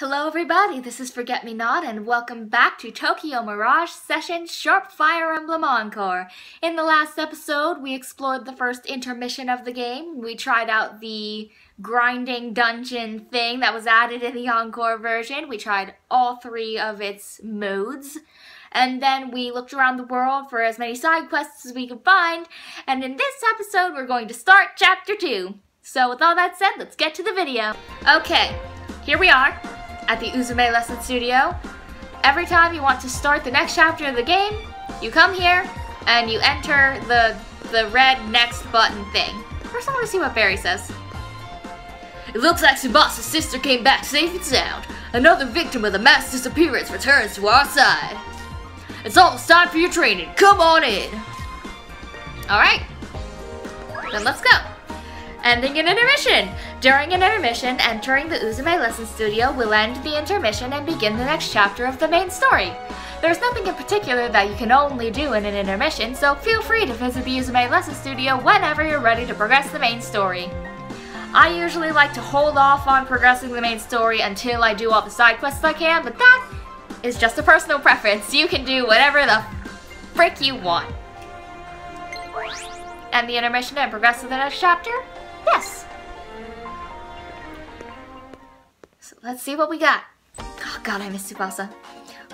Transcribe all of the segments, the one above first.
Hello everybody, this is Forget Me Not and welcome back to Tokyo Mirage Session Sharp Fire Emblem Encore. In the last episode, we explored the first intermission of the game. We tried out the grinding dungeon thing that was added in the Encore version. We tried all three of its modes. And then we looked around the world for as many side quests as we could find. And in this episode, we're going to start Chapter 2. So with all that said, let's get to the video. Okay, here we are at the Uzume Lesson Studio. Every time you want to start the next chapter of the game, you come here and you enter the the red next button thing. First I want to see what Barry says. It looks like Tsubasa's sister came back safe and sound. Another victim of the mass disappearance returns to our side. It's almost time for your training. Come on in. Alright. Then let's go. Ending an intermission. During an intermission, entering the Uzume Lesson Studio will end the intermission and begin the next chapter of the main story. There's nothing in particular that you can only do in an intermission, so feel free to visit the Uzume Lesson Studio whenever you're ready to progress the main story. I usually like to hold off on progressing the main story until I do all the side quests I can, but that is just a personal preference. You can do whatever the frick you want. End the intermission and progress to the next chapter? Yes. So let's see what we got. Oh god, I miss Tsubasa.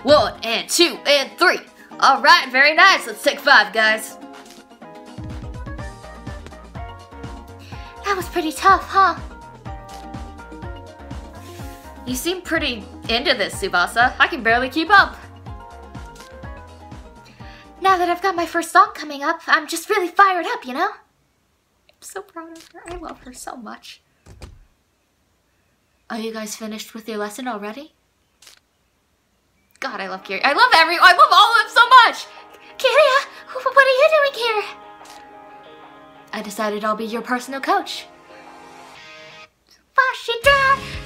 One and two and three. All right, very nice. Let's take five, guys. That was pretty tough, huh? You seem pretty into this, Tsubasa. I can barely keep up. Now that I've got my first song coming up, I'm just really fired up, you know? So proud of her. I love her so much. Are you guys finished with your lesson already? God, I love Kiri. I love every- I love all of them so much! Kiria, uh, what are you doing here? I decided I'll be your personal coach.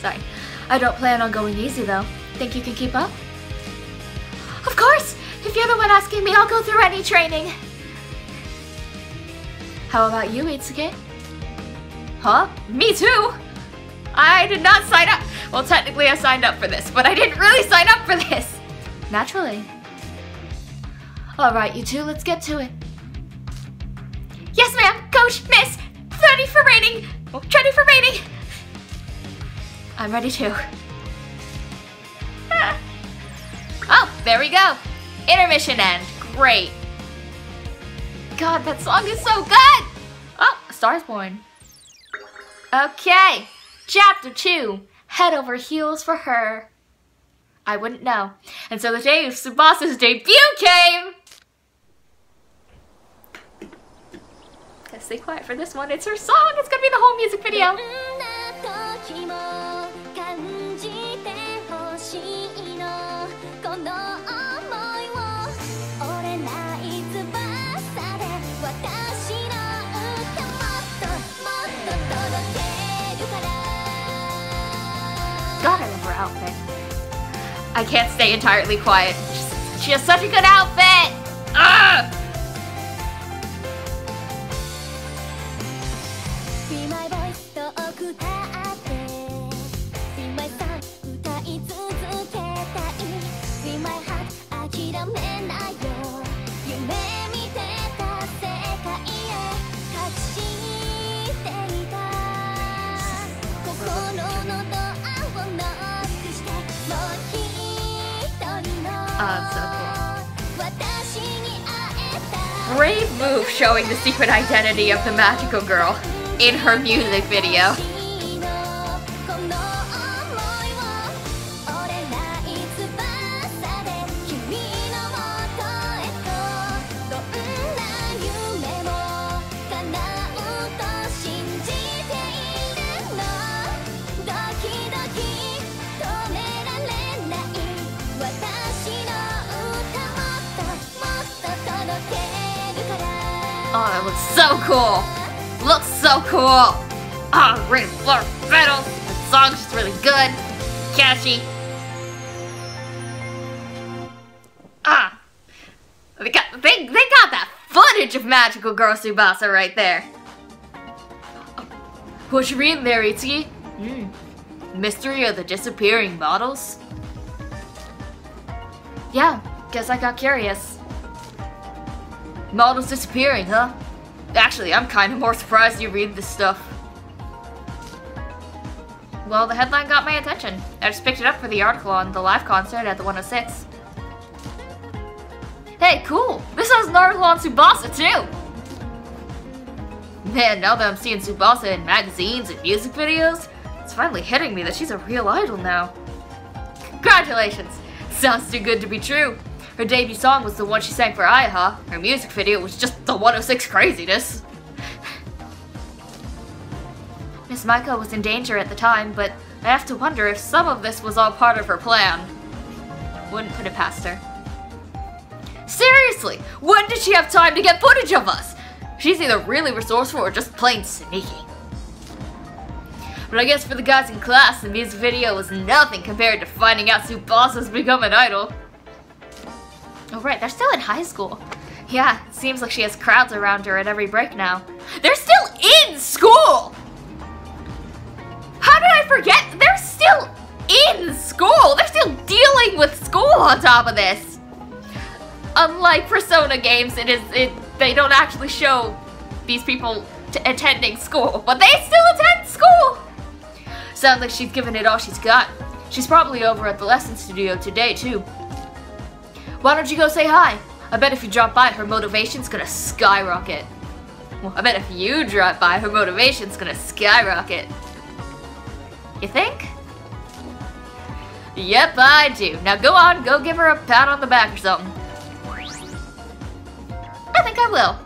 Sorry. I don't plan on going easy though. Think you can keep up? Of course! If you're the one asking me, I'll go through any training. How about you, Itsuki? Huh? Me too! I did not sign up! Well, technically I signed up for this, but I didn't really sign up for this! Naturally. Alright, you two, let's get to it. Yes, ma'am! Coach, miss! Ready for rating! Ready for raining! I'm ready too. oh, there we go! Intermission end. Great. God, that song is so good! Oh, Star's Born. Okay, chapter 2. Head over heels for her. I wouldn't know. And so the day of Tsubasa's debut came! Gotta stay quiet for this one. It's her song! It's gonna be the whole music video! God, I love her outfit. I can't stay entirely quiet. She has such a good outfit! Ugh! Move showing the secret identity of the magical girl in her music video. Catchy. Ah! They got, they, they got that footage of Magical Girl Tsubasa right there. What you reading there, Itsuki? Hmm. Mystery of the Disappearing Models? Yeah, guess I got curious. Models disappearing, huh? Actually, I'm kind of more surprised you read this stuff. Well, the headline got my attention. I just picked it up for the article on the live concert at the 106. Hey, cool! This has an article on Tsubasa, too! Man, now that I'm seeing Tsubasa in magazines and music videos, it's finally hitting me that she's a real idol now. Congratulations! Sounds too good to be true. Her debut song was the one she sang for Ayaha. Her music video was just the 106 craziness. Miss Maiko was in danger at the time, but I have to wonder if some of this was all part of her plan. Wouldn't put it past her. Seriously, when did she have time to get footage of us? She's either really resourceful or just plain sneaky. But I guess for the guys in class, the music video was nothing compared to finding out Tsubasa has become an idol. Oh right, they're still in high school. Yeah, seems like she has crowds around her at every break now. They're still in school! How did I forget? They're still in school! They're still dealing with school on top of this! Unlike Persona games, it is it they don't actually show these people attending school, but they still attend school! Sounds like she's given it all she's got. She's probably over at the lesson studio today, too. Why don't you go say hi? I bet if you drop by, her motivation's gonna skyrocket. Well, I bet if you drop by, her motivation's gonna skyrocket. You think? Yep, I do. Now go on, go give her a pat on the back or something. I think I will.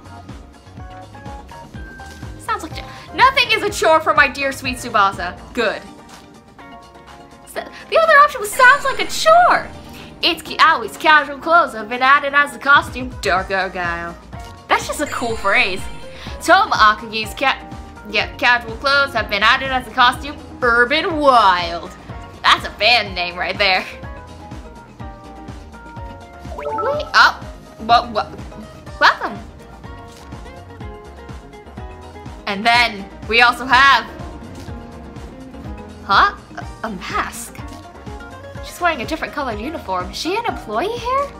Sounds like nothing is a chore for my dear sweet Tsubasa. Good. So, the other option was sounds like a chore. It's always casual clothes have been added as a costume. Dark Argyle. That's just a cool phrase. Toma Akagi's cat, yeah, casual clothes have been added as a costume. Urban Wild. That's a band name right there. Wait, oh, what, what, welcome. And then we also have, huh, a, a mask. She's wearing a different colored uniform. Is she an employee here?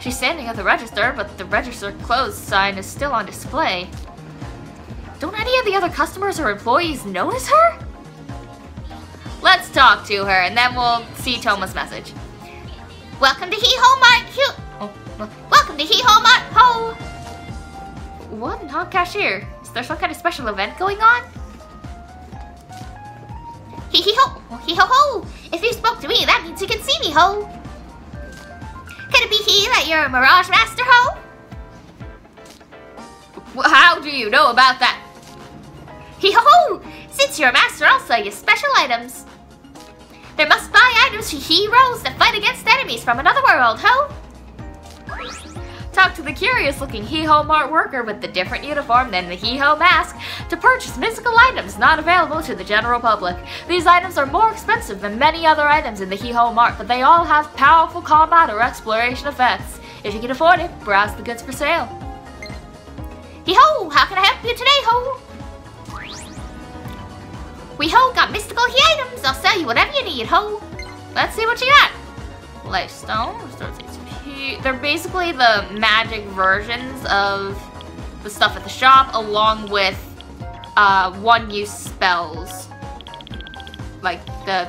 She's standing at the register, but the register closed sign is still on display. Don't any of the other customers or employees notice her? Let's talk to her, and then we'll see Toma's message. Welcome to Hee Ho Mart. Oh, welcome to Hee Ho Mart Ho. What? Not cashier. Is there some kind of special event going on? Hee hee ho! Hee ho ho! If you spoke to me, that means you can see me, ho! Could it be he that you're a Mirage Master, ho? How do you know about that? Hee ho ho! Since you're a master, I'll sell you special items. There must buy items for heroes that fight against enemies from another world, ho! Talk to the curious-looking Hee-Ho Mart worker with the different uniform than the Hee-Ho mask to purchase mystical items not available to the general public. These items are more expensive than many other items in the Hee-Ho Mart, but they all have powerful combat or exploration effects. If you can afford it, browse the goods for sale. Hee-Ho! How can I help you today, Ho? We ho got mystical he items. I'll sell you whatever you need, ho. Let's see what you got. Lifestone, restores HP. They're basically the magic versions of the stuff at the shop, along with uh, one-use spells. Like the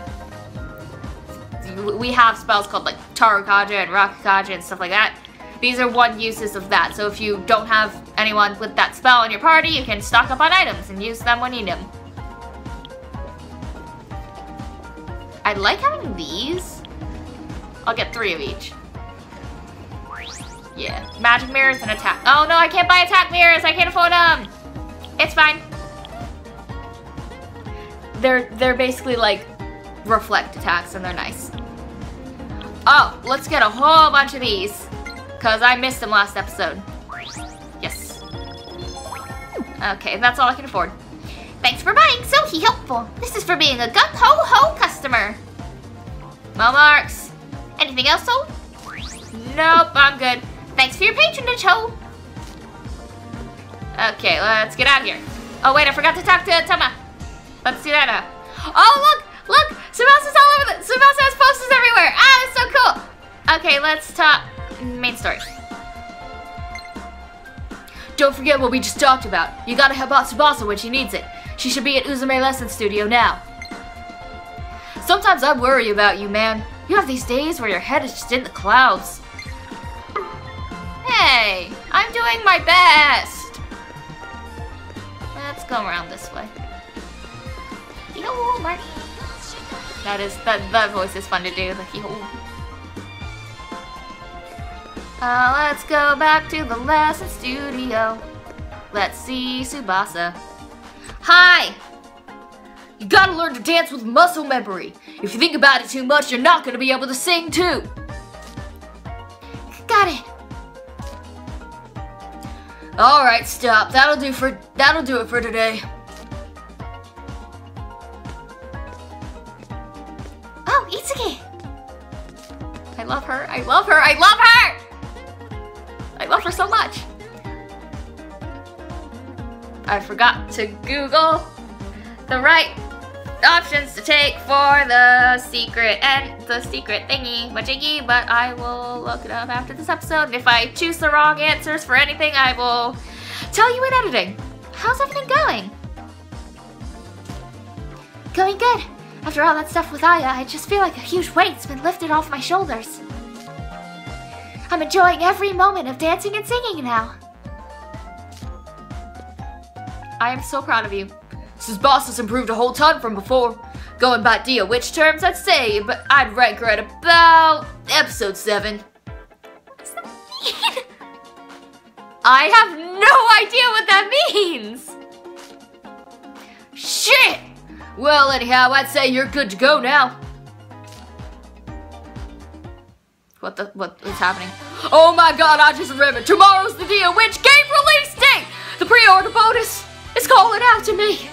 we have spells called like Tarukaja and Rakukaja and stuff like that. These are one uses of that. So if you don't have anyone with that spell in your party, you can stock up on items and use them when you need them. I like having these. I'll get three of each. Yeah, magic mirrors and attack. Oh no, I can't buy attack mirrors. I can't afford them. It's fine. They're they're basically like reflect attacks and they're nice. Oh, let's get a whole bunch of these. Cause I missed them last episode. Yes. Okay, that's all I can afford. Thanks for buying, so he helpful. This is for being a gung-ho-ho customer. Mo marks. Anything else, Ho? Nope, I'm good. Thanks for your patronage, Ho. Okay, let's get out of here. Oh, wait, I forgot to talk to Toma. Let's do that now. Oh, look! Look, Tsubasa's all over the. Tsubasa has posters everywhere. Ah, that's so cool. Okay, let's talk main story. Don't forget what we just talked about. You gotta help out Tsubasa when she needs it. She should be at Uzume Lesson Studio now. Sometimes I worry about you, man. You have these days where your head is just in the clouds. Hey, I'm doing my best. Let's go around this way. Yo, Marty. That is that that voice is fun to do. Like yo. Uh, let's go back to the lesson studio. Let's see Tsubasa. Hi! You gotta learn to dance with muscle memory. If you think about it too much, you're not gonna be able to sing too. Got it. Alright, stop. That'll do for that'll do it for today. Oh, Itsuki! I love her. I love her. I love her! I love her so much. I forgot to Google the right options to take for the secret and the secret thingy majiggy, but I will look it up after this episode. If I choose the wrong answers for anything, I will tell you in editing. How's everything going? Going good. After all that stuff with Aya, I just feel like a huge weight's been lifted off my shoulders. I'm enjoying every moment of dancing and singing now. I am so proud of you. Tsubasa has improved a whole ton from before. Going by Dia Witch terms, I'd say, but I'd rank her at about episode 7. I have no idea what that means! Shit! Well, anyhow, I'd say you're good to go now. What the, what is happening? Oh my god, I just remembered. Tomorrow's the Dia Witch game release date! The pre-order bonus is calling out to me.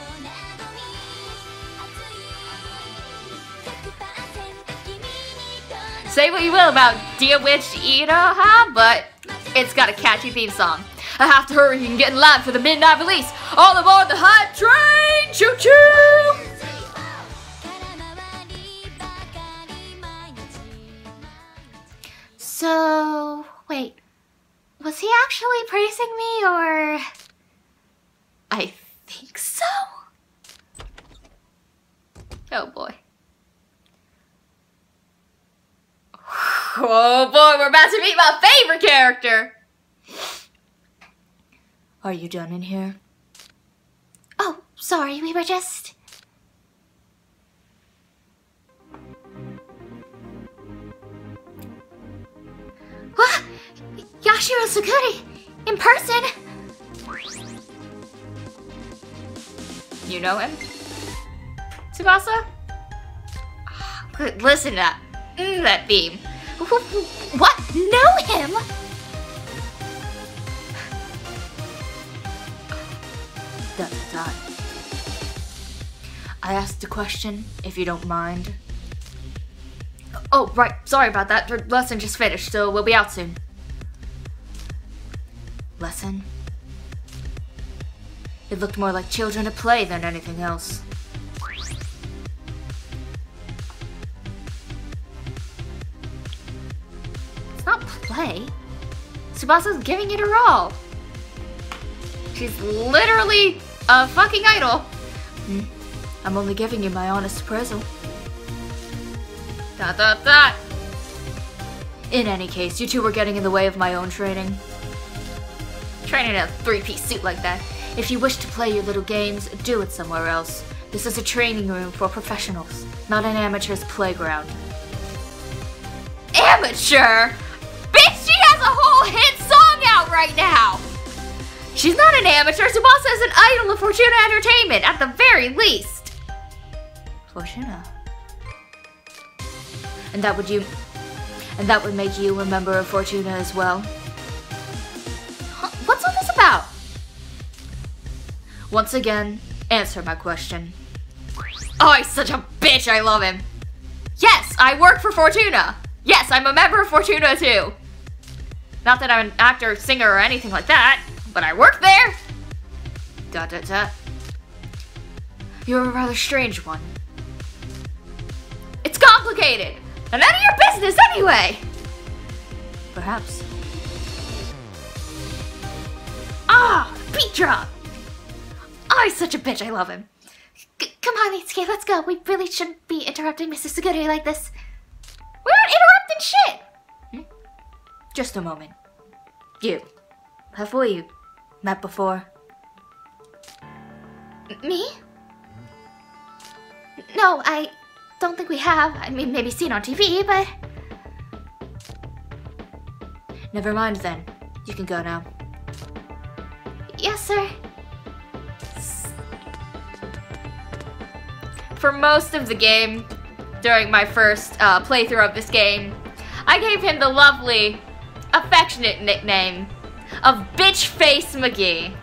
Say what you will about Dear Witch Ida, but it's got a catchy theme song. I have to hurry and get in line for the midnight release. All aboard the hype train! Choo choo! So, wait. Was he actually praising me or. Think so? Oh boy. Oh boy, we're about to meet my favorite character! Are you done in here? Oh, sorry, we were just. What? Yashiro Tsuguri! In person! You know him? Tsubasa? Listen to that. Mm, that beam. What? Know him? I asked a question, if you don't mind. Oh, right. Sorry about that. Lesson just finished, so we'll be out soon. Lesson? It looked more like children at play than anything else. It's not play. Tsubasa's giving it her all. She's literally a fucking idol. Hmm? I'm only giving you my honest appraisal. Dot dot dot. In any case, you two were getting in the way of my own training. Training in a three-piece suit like that. If you wish to play your little games, do it somewhere else. This is a training room for professionals, not an amateur's playground. Amateur? Bitch, she has a whole hit song out right now! She's not an amateur, Tsubasa is an idol of Fortuna Entertainment, at the very least! Fortuna? And that would you... And that would make you a member of Fortuna as well? Once again, answer my question. Oh, he's such a bitch, I love him. Yes, I work for Fortuna. Yes, I'm a member of Fortuna too. Not that I'm an actor, singer, or anything like that, but I work there. Da da da. You're a rather strange one. It's complicated. And none of your business anyway. Perhaps. Ah, beat drop. Oh, he's such a bitch. I love him. C come on, Itsuki, let's go. We really shouldn't be interrupting Mrs. Tsuguri like this. We're not interrupting shit. Hmm? Just a moment. You. Have we met before? Me? No, I don't think we have. I mean, maybe seen on TV, but... Never mind then. You can go now. Yes, sir. For most of the game, during my first uh, playthrough of this game, I gave him the lovely, affectionate nickname of Bitch Face McGee.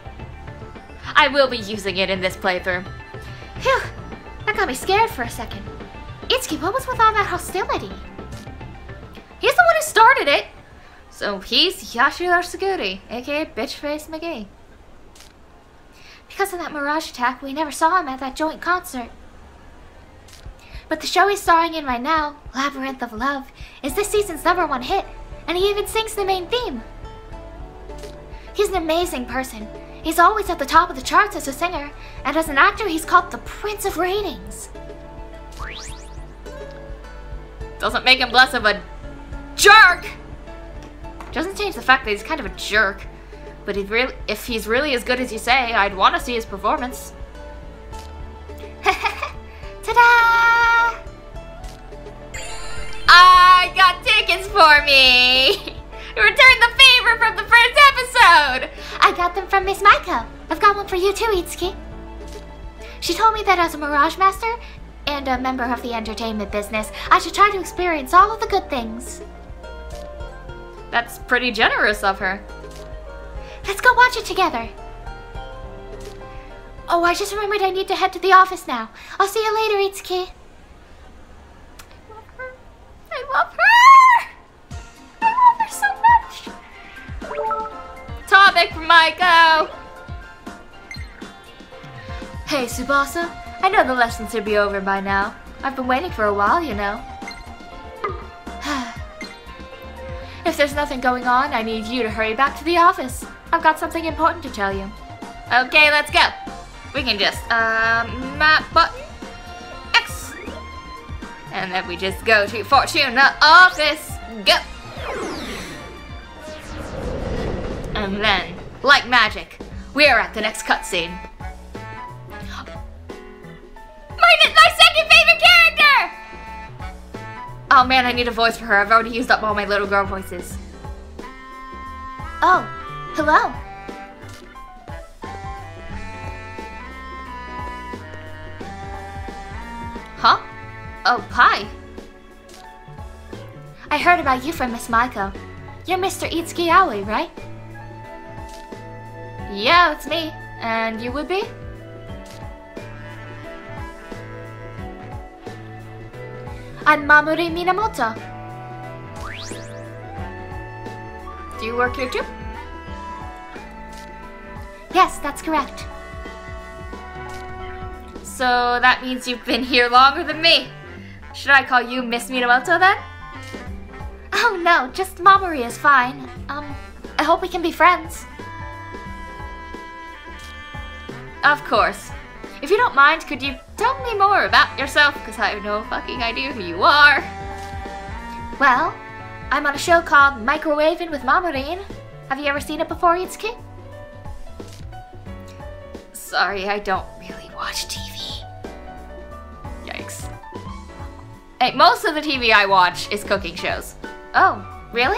I will be using it in this playthrough. Phew, that got me scared for a second. Itsuki, what was with all that hostility? He's the one who started it. So he's Yashiro Tsuguri, aka Bitch Face McGee. Because of that Mirage attack, we never saw him at that joint concert. But the show he's starring in right now, Labyrinth of Love, is this season's number one hit, and he even sings the main theme. He's an amazing person. He's always at the top of the charts as a singer, and as an actor, he's called the Prince of Ratings. Doesn't make him less of a jerk! Doesn't change the fact that he's kind of a jerk. But if, really, if he's really as good as you say, I'd want to see his performance. Ta-da! I got tickets for me! Return the favor from the first episode! I got them from Miss Maiko. I've got one for you too, Itsuki. She told me that as a Mirage Master and a member of the entertainment business, I should try to experience all of the good things. That's pretty generous of her. Let's go watch it together. Oh, I just remembered I need to head to the office now. I'll see you later, Itsuki. I love her! I love her so much! Topic from Maiko! Hey, Tsubasa. I know the lesson should be over by now. I've been waiting for a while, you know. if there's nothing going on, I need you to hurry back to the office. I've got something important to tell you. Okay, let's go. We can just, um, map button. And then we just go to Fortuna office. Go. And then, like magic, we're at the next cutscene. My, my second favorite character! Oh man, I need a voice for her. I've already used up all my little girl voices. Oh, hello. Oh, hi. I heard about you from Miss Maiko. You're Mr. Itsuki right? Yeah, it's me. And you would be? I'm Mamori Minamoto. Do you work here too? Yes, that's correct. So that means you've been here longer than me. Should I call you Miss Minamoto then? Oh no, just Mamori is fine. Um, I hope we can be friends. Of course. If you don't mind, could you tell me more about yourself? Because I have no fucking idea who you are. Well, I'm on a show called Microwaving with Mamorin. Have you ever seen it before, Itsuki? Sorry, I don't really watch TV. Hey, most of the TV I watch is cooking shows. Oh, really?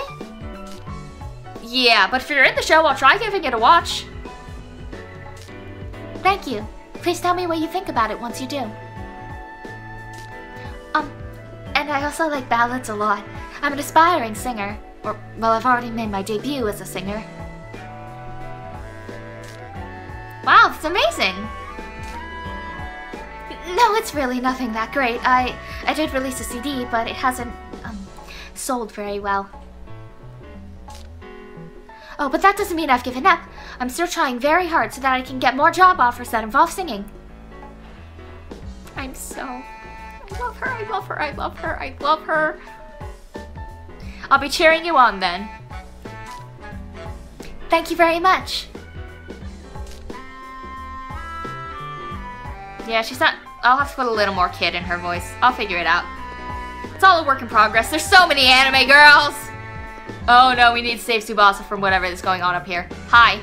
Yeah, but if you're in the show, I'll try giving it a watch. Thank you. Please tell me what you think about it once you do. Um, and I also like ballads a lot. I'm an aspiring singer. Or, well, I've already made my debut as a singer. Wow, that's amazing. No, it's really nothing that great. I I did release a CD, but it hasn't um, sold very well. Oh, but that doesn't mean I've given up. I'm still trying very hard so that I can get more job offers that involve singing. I'm so, I love her, I love her, I love her, I love her. I'll be cheering you on then. Thank you very much. Yeah, she's not. I'll have to put a little more kid in her voice. I'll figure it out. It's all a work in progress. There's so many anime girls! Oh no, we need to save Tsubasa from whatever is going on up here. Hi.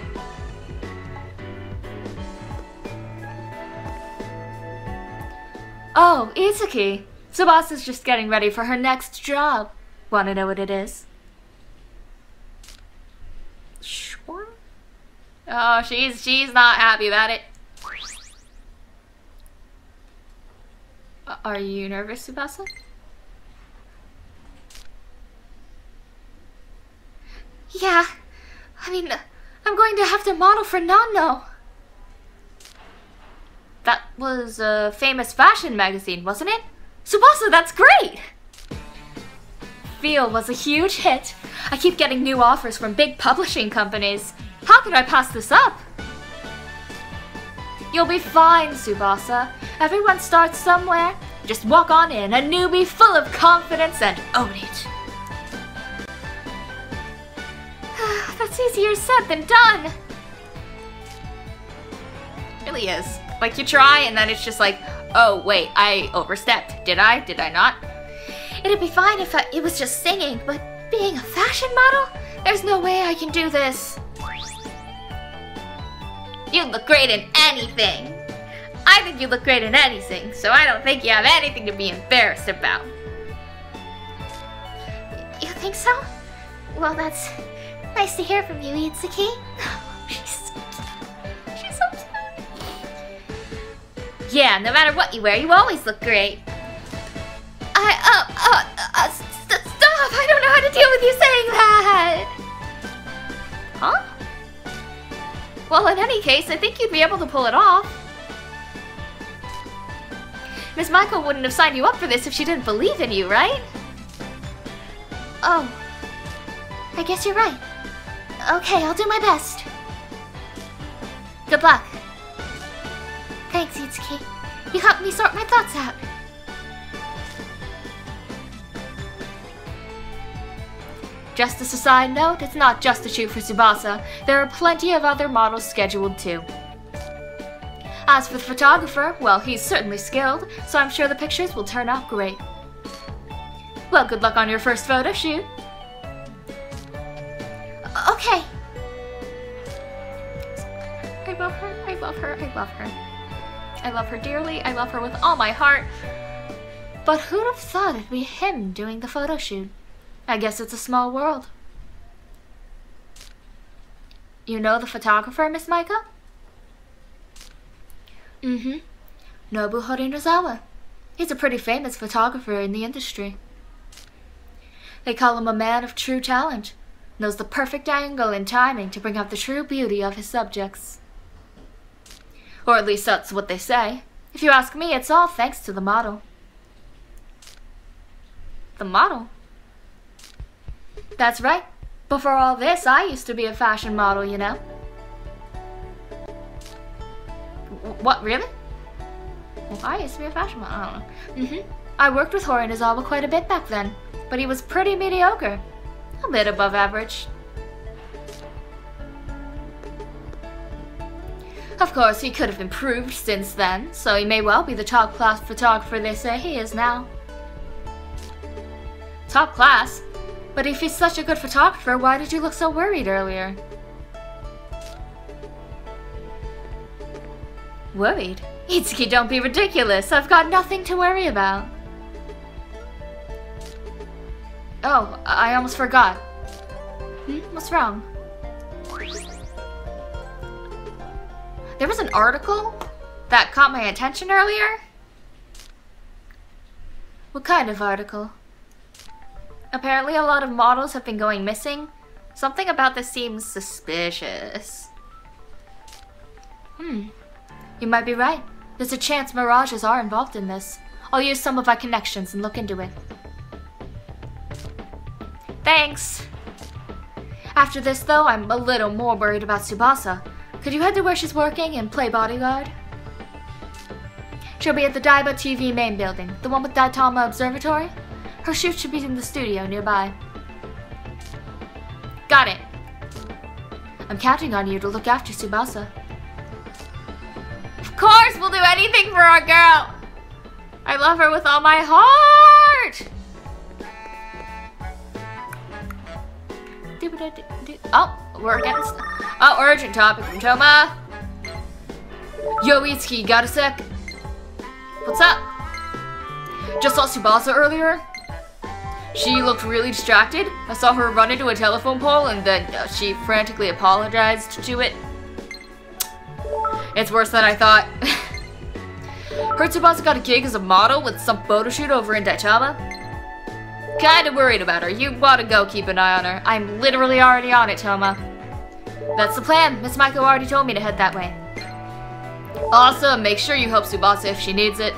Oh, Itsuki. Tsubasa's just getting ready for her next job. Wanna know what it is? Sure. Oh, she's she's not happy about it. Are you nervous, Tsubasa? Yeah. I mean, I'm going to have to model for Nano. That was a famous fashion magazine, wasn't it? Tsubasa, that's great! Feel was a huge hit. I keep getting new offers from big publishing companies. How could I pass this up? You'll be fine, Tsubasa. Everyone starts somewhere. Just walk on in, a newbie full of confidence, and own it. That's easier said than done. It really is. Like you try and then it's just like, oh wait, I overstepped. Did I? Did I not? It'd be fine if I, it was just singing, but being a fashion model? There's no way I can do this. You look great in anything. I think you look great in anything, so I don't think you have anything to be embarrassed about. You think so? Well, that's nice to hear from you, Itsuki. She's so cute. She's so cute. Yeah, no matter what you wear, you always look great. I, uh, uh, uh st stop! I don't know how to deal with you saying that! Huh? Well, in any case, I think you'd be able to pull it off. Miss Maiko wouldn't have signed you up for this if she didn't believe in you, right? Oh. I guess you're right. Okay, I'll do my best. Good luck. Thanks, Itsuki. You helped me sort my thoughts out. Just as a side note, it's not just a shoot for Tsubasa. There are plenty of other models scheduled too. As for the photographer, well, he's certainly skilled, so I'm sure the pictures will turn out great. Well, good luck on your first photo shoot. Okay. I love her, I love her, I love her. I love her dearly, I love her with all my heart. But who'd have thought it'd be him doing the photo shoot? I guess it's a small world. You know the photographer, Miss Maiko? Mm-hmm. Nobu Horinozawa. He's a pretty famous photographer in the industry. They call him a man of true talent. Knows the perfect angle and timing to bring out the true beauty of his subjects. Or at least that's what they say. If you ask me, it's all thanks to the model. The model? That's right. Before all this, I used to be a fashion model, you know. What, really? Well, I used to be a fashion model, I don't know. Mm-hmm. I worked with Horinozawa quite a bit back then, but he was pretty mediocre. A bit above average. Of course, he could have improved since then, so he may well be the top class photographer they say he is now. Top class? But if he's such a good photographer, why did you look so worried earlier? Worried? Itsuki, don't be ridiculous. I've got nothing to worry about. Oh, I almost forgot. Hmm? What's wrong? There was an article that caught my attention earlier. What kind of article? Apparently a lot of models have been going missing. Something about this seems suspicious. Hmm. You might be right. There's a chance Mirages are involved in this. I'll use some of my connections and look into it. Thanks! After this, though, I'm a little more worried about Tsubasa. Could you head to where she's working and play bodyguard? She'll be at the Daiba TV main building, the one with Daitama Observatory. Her shoot should be in the studio nearby. Got it. I'm counting on you to look after Tsubasa. Of course, we'll do anything for our girl. I love her with all my heart. Oh, we're getting. Oh, urgent topic from Toma. Yo, Itsuki, got a sec? What's up? Just saw Tsubasa earlier. She looked really distracted. I saw her run into a telephone pole and then uh, she frantically apologized to it. It's worse than I thought. Heard Tsubasa got a gig as a model with some photo shoot over in Daitama. Kinda worried about her. You wanna go keep an eye on her. I'm literally already on it, Toma. That's the plan. Miss Maiko already told me to head that way. Awesome. Make sure you help Tsubasa if she needs it.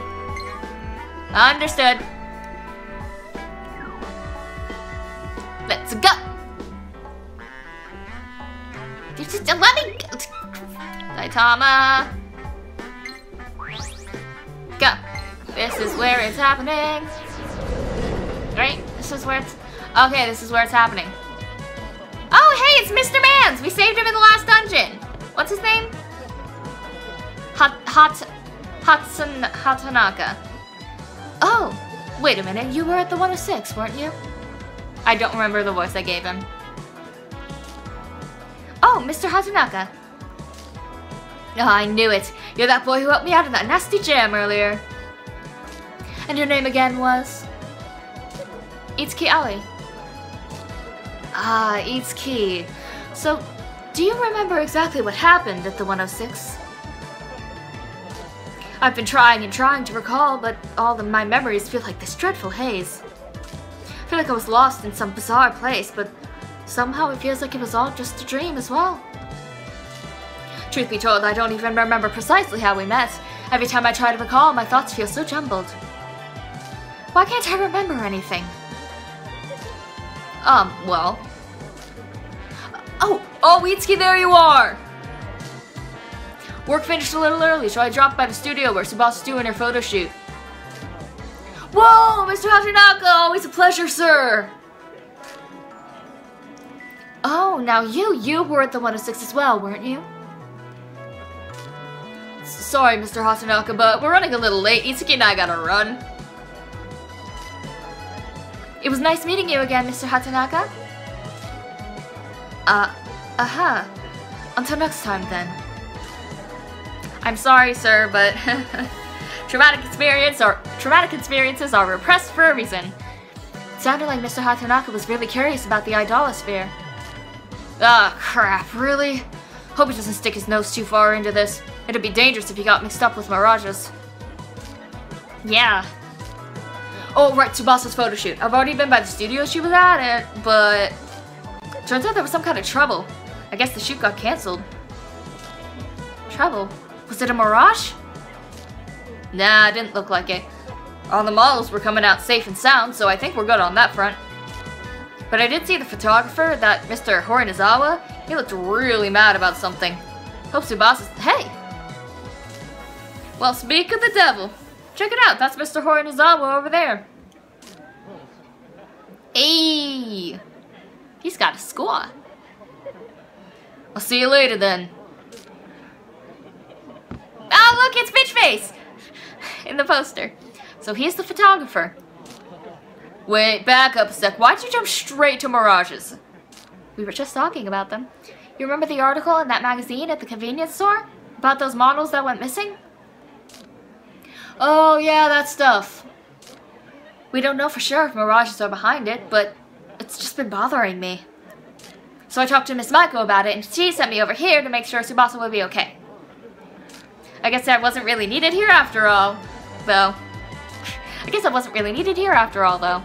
Understood. Let's go. Just let me go. Daitama. Go. This is where it's happening. Right? This is where it's... Okay, this is where it's happening. Oh, hey, it's Mr. Mans! We saved him in the last dungeon. What's his name? Hot... Hot... Hatsun... Hatanaka. Oh, wait a minute. You were at the 106, weren't you? I don't remember the voice I gave him. Oh, Mr. Hatanaka. Oh, I knew it. You're that boy who helped me out of that nasty jam earlier. And your name again was? Itsuki Aoi. Ah, Itsuki. So, do you remember exactly what happened at the 106? I've been trying and trying to recall, but all of my memories feel like this dreadful haze. I feel like I was lost in some bizarre place, but somehow it feels like it was all just a dream as well. Truth be told, I don't even remember precisely how we met. Every time I try to recall, my thoughts feel so jumbled. Why can't I remember anything? Um, well... Oh! Oh, Itsuki, there you are! Work finished a little early, so I dropped by the studio where Tsubasa's doing her photo shoot. Whoa, Mr. Hatanaka! Always a pleasure, sir! Oh, now you, you were at the 106 as well, weren't you? Sorry, Mr. Hatanaka, but we're running a little late. Itsuki and I gotta run. It was nice meeting you again, Mr. Hatanaka. Uh, uh-huh. Until next time, then. I'm sorry, sir, but traumatic experience or traumatic experiences are repressed for a reason. It sounded like Mr. Hatanaka was really curious about the idolosphere. Ah, crap, really? Hope he doesn't stick his nose too far into this. It'd be dangerous if he got mixed up with Mirages. Yeah. Oh, right, Tsubasa's photo shoot. I've already been by the studio she was at, it, but... Turns out there was some kind of trouble. I guess the shoot got cancelled. Trouble? Was it a mirage? Nah, it didn't look like it. All the models were coming out safe and sound, so I think we're good on that front. But I did see the photographer, that Mr. Horinozawa. He looked really mad about something. Hope Tsubasa's- Hey! Well, speak of the devil. Check it out, that's Mr. Horinozawa over there. Hey! He's got a score. I'll see you later then. Oh, look, it's Bitch Face! In the poster. So he's the photographer. Wait, back up a sec. Why'd you jump straight to Mirages? We were just talking about them. You remember the article in that magazine at the convenience store? About those models that went missing? Oh, yeah, that stuff. We don't know for sure if Mirages are behind it, but it's just been bothering me. So I talked to Miss Maiko about it, and she sent me over here to make sure Tsubasa would be okay. I guess that wasn't really needed here after all, though. I guess that wasn't really needed here after all, though.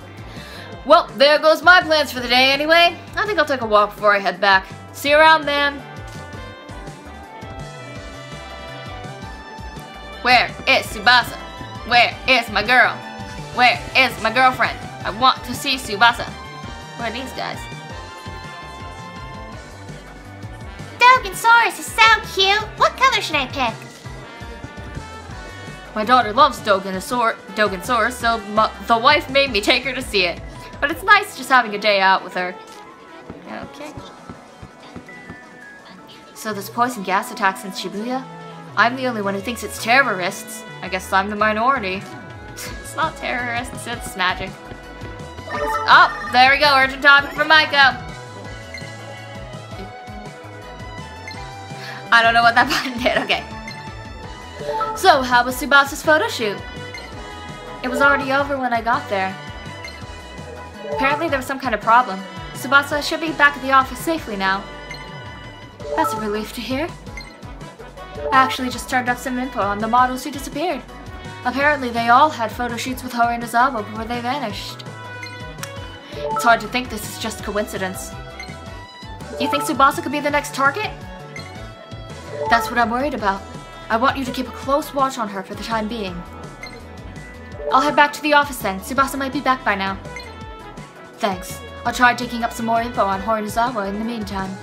Well, there goes my plans for the day anyway. I think I'll take a walk before I head back. See you around then. Where is Tsubasa? Where is my girl? Where is my girlfriend? I want to see Tsubasa. Where are these guys? Dogensaurus is so cute. What color should I pick? My daughter loves Dogansaurus, so the wife made me take her to see it. But it's nice just having a day out with her. Okay. So there's poison gas attacks in Shibuya? I'm the only one who thinks it's terrorists. I guess I'm the minority. it's not terrorists, it's magic. Oh, there we go, urgent topic from Maiko. I don't know what that button did, okay. So, how was Tsubasa's photo shoot? It was already over when I got there. Apparently there was some kind of problem. Tsubasa should be back at the office safely now. That's a relief to hear. I actually just turned up some info on the models who disappeared. Apparently they all had photo shoots with Horinozawa before they vanished. It's hard to think this is just coincidence. You think Tsubasa could be the next target? That's what I'm worried about. I want you to keep a close watch on her for the time being. I'll head back to the office then. Tsubasa might be back by now. Thanks. I'll try digging up some more info on Horii in the meantime.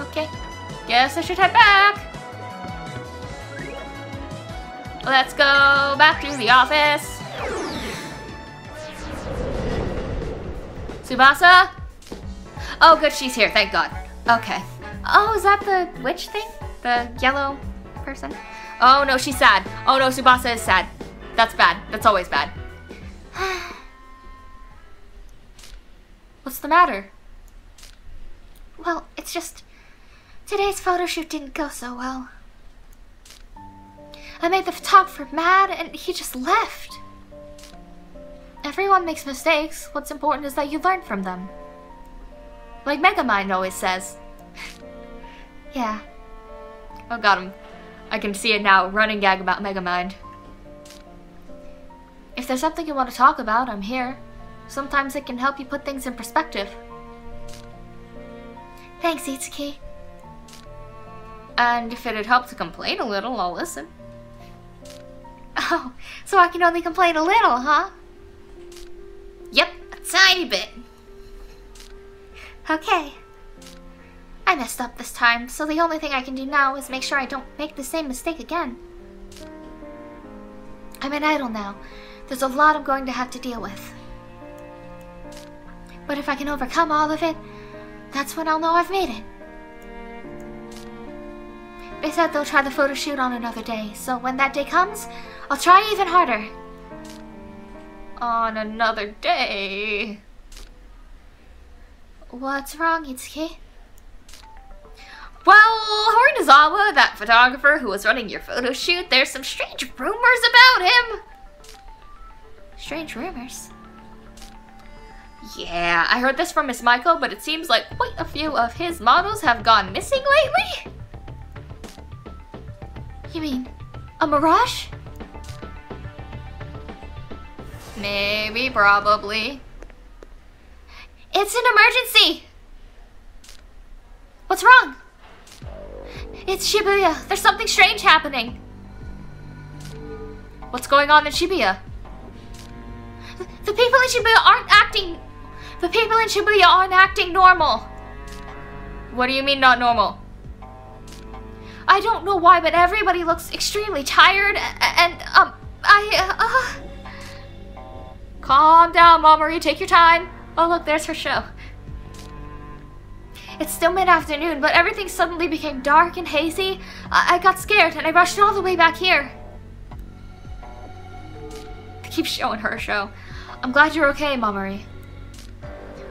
Okay. Guess I should head back. Let's go back to the office. Tsubasa? Oh, good, she's here, thank God. Okay. Oh, is that the witch thing? The yellow person? Oh no, she's sad. Oh no, Tsubasa is sad. That's bad. That's always bad. What's the matter? Well, it's just... Today's photo shoot didn't go so well. I made the photographer mad and he just left. Everyone makes mistakes. What's important is that you learn from them. Like Megamind always says. Yeah. Oh, got him. I can see it now. Running gag about Megamind. If there's something you want to talk about, I'm here. Sometimes it can help you put things in perspective. Thanks, Itsuki. And if it'd help to complain a little, I'll listen. Oh, so I can only complain a little, huh? Yep, a tiny bit. Okay. I messed up this time, so the only thing I can do now is make sure I don't make the same mistake again. I'm an idol now. There's a lot I'm going to have to deal with. But if I can overcome all of it, that's when I'll know I've made it. They said they'll try the photo shoot on another day, so when that day comes, I'll try even harder. On another day. What's wrong, Itsuki? Well, Horinozawa, that photographer who was running your photo shoot, there's some strange rumors about him. Strange rumors? Yeah, I heard this from Miss Maiko, but it seems like quite a few of his models have gone missing lately. You mean a mirage? Maybe, probably. It's an emergency! What's wrong? It's Shibuya. There's something strange happening. What's going on in Shibuya? The people in Shibuya aren't acting... The people in Shibuya aren't acting normal. What do you mean not normal? I don't know why, but everybody looks extremely tired and, um, I, uh... Calm down, Momori. Take your time. Oh, look, there's her show. It's still mid-afternoon, but everything suddenly became dark and hazy. I, I got scared and I rushed all the way back here. They keep showing her a show. I'm glad you're okay, Momori.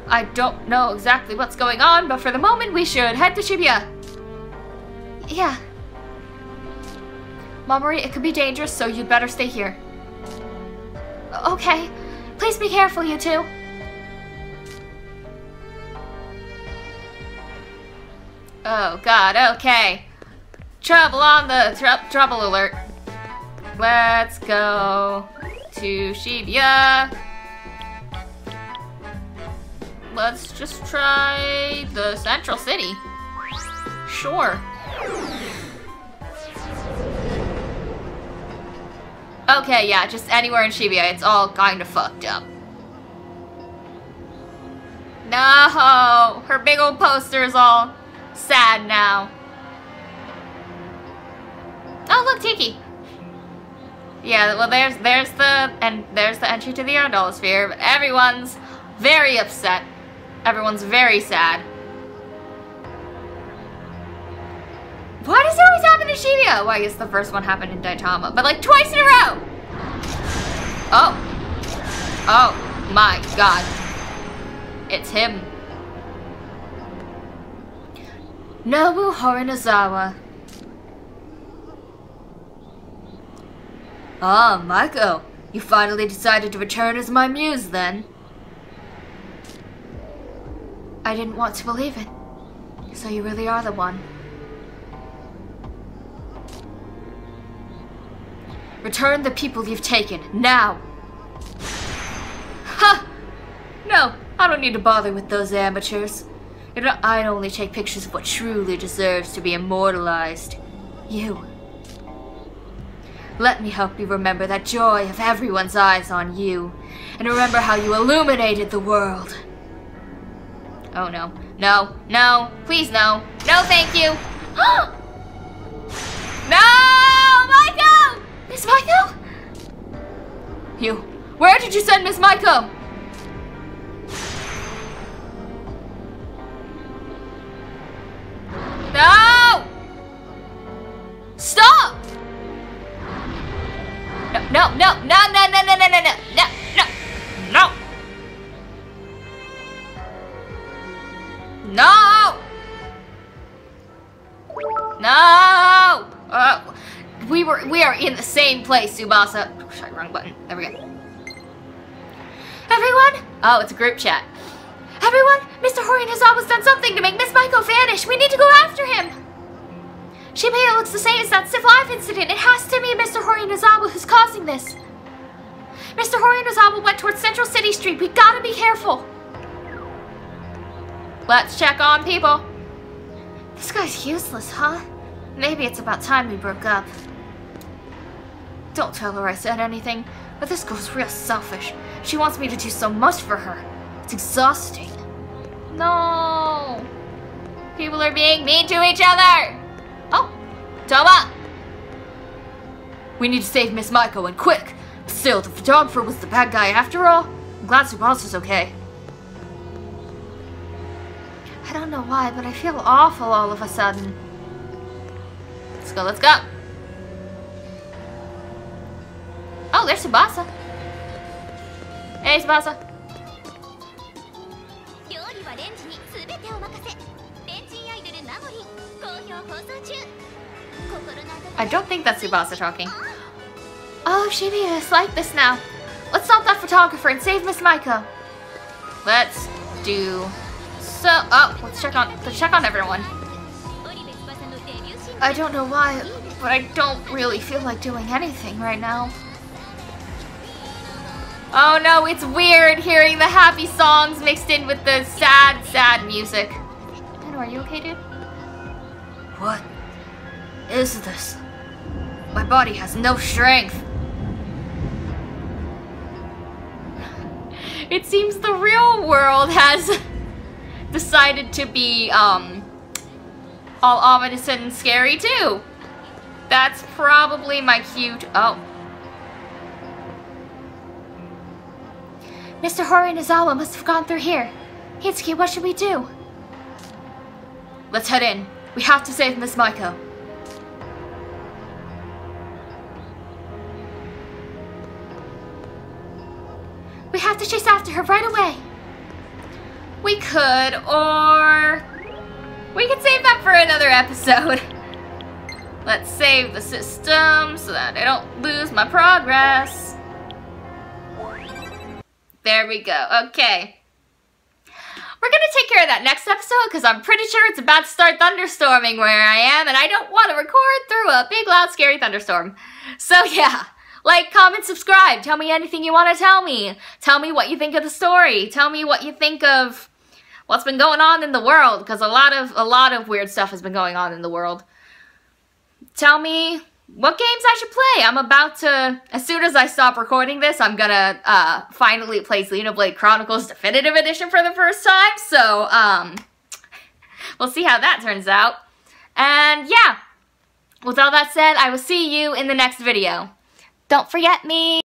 I don't know exactly what's going on, but for the moment we should head to Shibuya. Yeah. Momori, it could be dangerous, so you'd better stay here. Okay. Please be careful, you two. Oh god, okay. Trouble on the tr trouble alert. Let's go to Shibuya. Let's just try the central city. Sure. Okay, yeah, just anywhere in Shibuya. It's all kind of fucked up. No! Her big old poster is all sad now. Oh, look, Tiki. Yeah, well, there's there's the and there's the entry to the Idolasphere. Everyone's very upset. Everyone's very sad. Why does it always happen to Shibuya? Well, I guess the first one happened in Daitama, but like twice in a row. Oh. Oh my god. It's him. Nobu Horinozawa. Ah, Maiko. You finally decided to return as my muse, then? I didn't want to believe it. So you really are the one. Return the people you've taken, now! Ha! No, I don't need to bother with those amateurs. I'd only take pictures of what truly deserves to be immortalized. You. Let me help you remember that joy of everyone's eyes on you, and remember how you illuminated the world. Oh no. No, no, please no. No, thank you. no, Maiko! Miss Maiko? You, where did you send Miss Maiko? No, no, no, no, no, no, no, no, no, no, no, no, no. No! Uh, we were we are in the same place, Tsubasa. Oh, sorry, wrong button. There we go. Everyone? Oh, it's a group chat. Everyone, Mr. Horinozawa's done something to make Miss Maiko vanish. We need to go after him. Shibuya looks the same as that Civ Life incident. It has to be Mr. Horinozawa who's causing this. Mr. Horinozawa went towards Central City Street. We gotta be careful. Let's check on people. This guy's useless, huh? Maybe it's about time we broke up. Don't tell her I said anything, but this girl's real selfish. She wants me to do so much for her. It's exhausting. No. People are being mean to each other. Toma. We need to save Miss Maiko and quick. Still, the photographer was the bad guy after all. I'm glad Tsubasa's okay. I don't know why, but I feel awful all of a sudden. Let's go, let's go. Oh, there's Tsubasa. Hey, Tsubasa. I don't think that's Tsubasa talking. Oh, Shibuya is like this now. Let's stop that photographer and save Miss Maiko. Let's do so. Oh, let's check on let's check on everyone. I don't know why, but I don't really feel like doing anything right now. Oh no, it's weird hearing the happy songs mixed in with the sad, sad music. Are you okay, dude? What is this? My body has no strength. It seems the real world has decided to be, um, all ominous and scary too. That's probably my cute. Oh. Mr. Hori Horinozawa must have gone through here. Itsuki, what should we do? Let's head in. We have to save Miss Maiko. Her right away. We could, or we could save that for another episode. Let's save the system so that I don't lose my progress. There we go. Okay. We're gonna take care of that next episode because I'm pretty sure it's about to start thunderstorming where I am and I don't want to record through a big, loud, scary thunderstorm. So yeah, like, comment, subscribe. Tell me anything you want to tell me. Tell me what you think of the story. Tell me what you think of what's been going on in the world because a lot of a lot of weird stuff has been going on in the world. Tell me what games I should play. I'm about to, as soon as I stop recording this, I'm gonna uh, finally play Xenoblade Chronicles Definitive Edition for the first time. So, um, we'll see how that turns out. And yeah, With all that said, I will see you in the next video. Don't forget me!